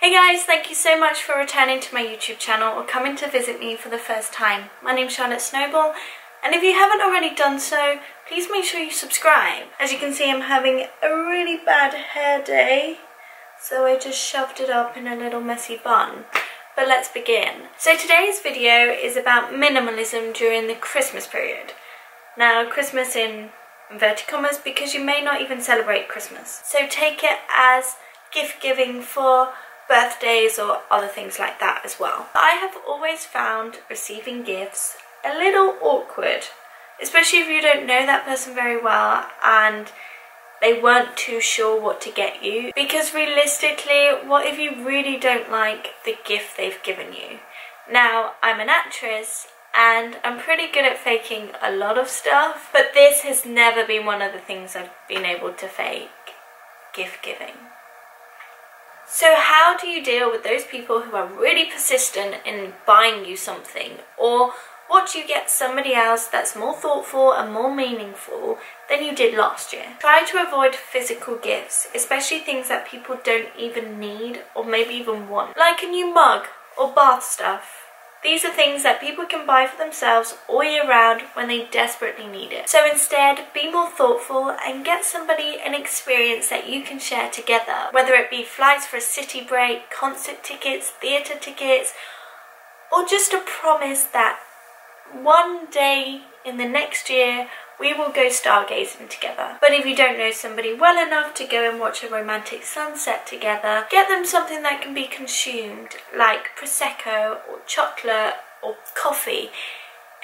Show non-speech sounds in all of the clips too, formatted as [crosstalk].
Hey guys, thank you so much for returning to my YouTube channel or coming to visit me for the first time. My name's Charlotte Snowball and if you haven't already done so, please make sure you subscribe. As you can see I'm having a really bad hair day, so I just shoved it up in a little messy bun. But let's begin. So today's video is about minimalism during the Christmas period. Now Christmas in inverted commas because you may not even celebrate Christmas. So take it as gift giving for birthdays or other things like that as well. I have always found receiving gifts a little awkward, especially if you don't know that person very well and they weren't too sure what to get you. Because realistically, what if you really don't like the gift they've given you? Now, I'm an actress and I'm pretty good at faking a lot of stuff, but this has never been one of the things I've been able to fake gift giving. So how do you deal with those people who are really persistent in buying you something? Or what do you get somebody else that's more thoughtful and more meaningful than you did last year? Try to avoid physical gifts, especially things that people don't even need or maybe even want. Like a new mug or bath stuff. These are things that people can buy for themselves all year round when they desperately need it. So instead, be more thoughtful and get somebody an experience that you can share together. Whether it be flights for a city break, concert tickets, theatre tickets, or just a promise that one day in the next year we will go stargazing together. But if you don't know somebody well enough to go and watch a romantic sunset together, get them something that can be consumed, like Prosecco or chocolate or coffee.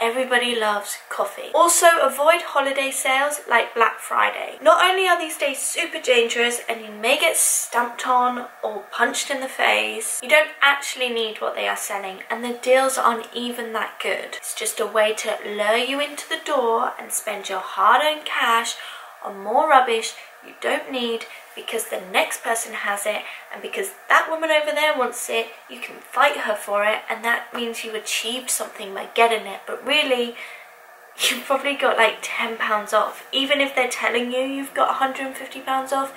Everybody loves coffee. Also, avoid holiday sales like Black Friday. Not only are these days super dangerous and you may get stamped on or punched in the face, you don't actually need what they are selling and the deals aren't even that good. It's just a way to lure you into the door and spend your hard-earned cash on more rubbish you don't need because the next person has it and because that woman over there wants it, you can fight her for it and that means you achieved something by getting it. But really, [laughs] you've probably got like £10 off. Even if they're telling you you've got £150 off,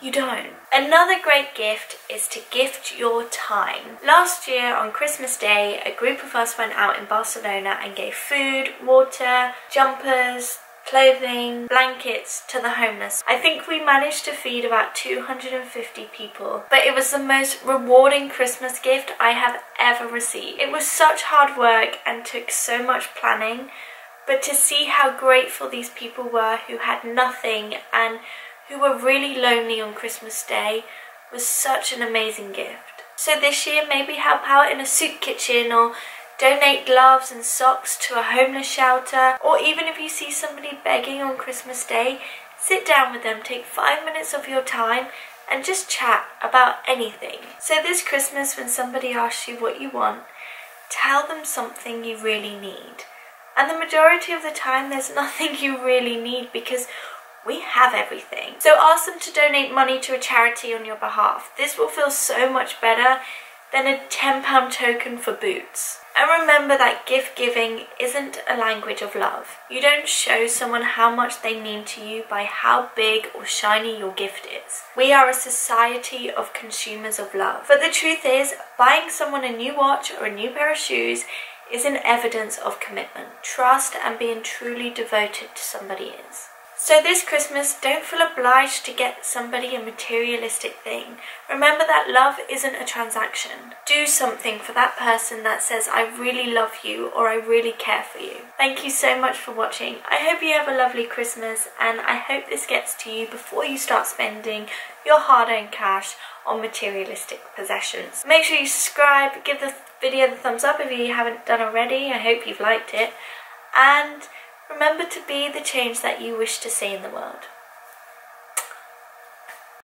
you don't. Another great gift is to gift your time. Last year on Christmas Day, a group of us went out in Barcelona and gave food, water, jumpers, clothing, blankets to the homeless. I think we managed to feed about 250 people, but it was the most rewarding Christmas gift I have ever received. It was such hard work and took so much planning, but to see how grateful these people were who had nothing and who were really lonely on Christmas Day was such an amazing gift. So this year maybe help out in a soup kitchen or Donate gloves and socks to a homeless shelter, or even if you see somebody begging on Christmas Day, sit down with them, take five minutes of your time, and just chat about anything. So this Christmas, when somebody asks you what you want, tell them something you really need. And the majority of the time, there's [laughs] nothing you really need because we have everything. So ask them to donate money to a charity on your behalf. This will feel so much better than a £10 token for Boots. And remember that gift giving isn't a language of love. You don't show someone how much they mean to you by how big or shiny your gift is. We are a society of consumers of love. But the truth is, buying someone a new watch or a new pair of shoes is an evidence of commitment, trust, and being truly devoted to somebody is. So this Christmas, don't feel obliged to get somebody a materialistic thing. Remember that love isn't a transaction. Do something for that person that says, I really love you or I really care for you. Thank you so much for watching. I hope you have a lovely Christmas and I hope this gets to you before you start spending your hard-earned cash on materialistic possessions. Make sure you subscribe, give the video the thumbs up if you haven't done already. I hope you've liked it. And Remember to be the change that you wish to see in the world.